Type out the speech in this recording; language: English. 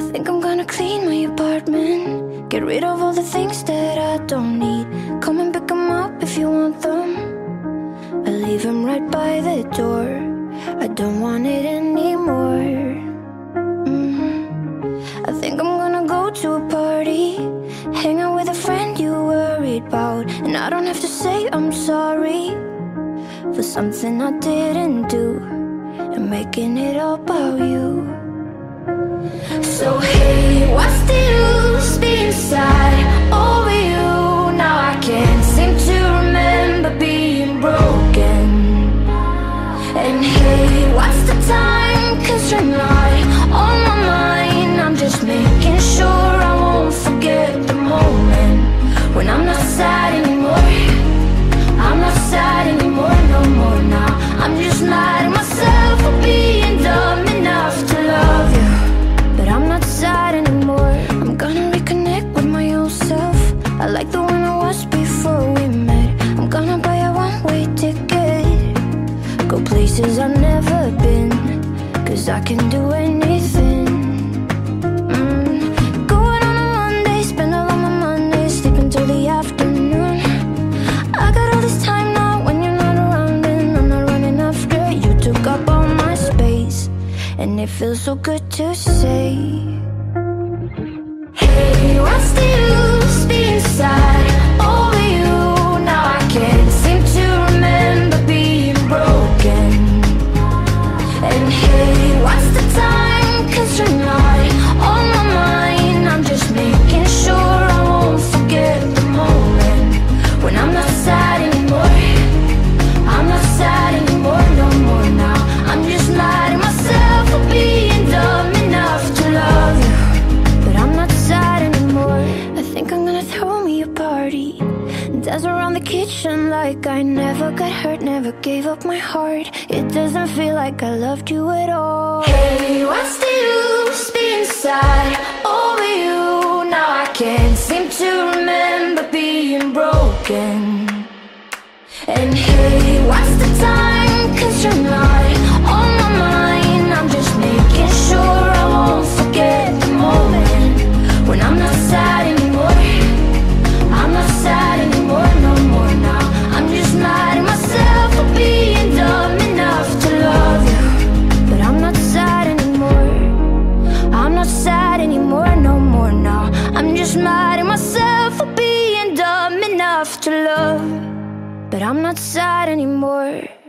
I think I'm gonna clean my apartment. Get rid of all the things that I don't need. Come and pick them up if you want them. I leave them right by the door. I don't want it anymore. Mm-hmm. I think I'm gonna go to a party. Hang out with a friend you worried about. And I don't have to say I'm sorry for something I didn't do. And making it all about you. So hey, what's the use being sad over you? Now I can't seem to remember being broken. And hey, what's the time? Cause you're not on my mind. I'm just making sure I won't forget the moment when I'm not sad anymore. I'm not sad anymore, no more now. I'm just mad I can do anything. Mm. Going on a Monday, spend all of my Monday, sleep until the afternoon. I got all this time now when you're not around, and I'm not running after you. Took up all my space, and it feels so good to say. Kitchen like I never got hurt, never gave up my heart. It doesn't feel like I loved you at all. Hey, what's the use being sad over you? Now I can't seem to remember being broken. Not sad anymore, no more now. I'm just mad at myself for being dumb enough to love. But I'm not sad anymore.